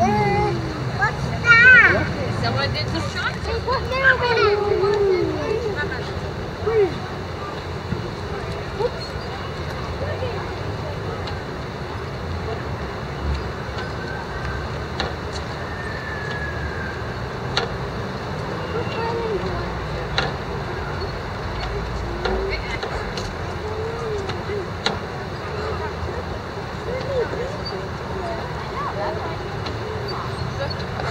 What's that? Someone did some shots.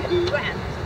get a grant.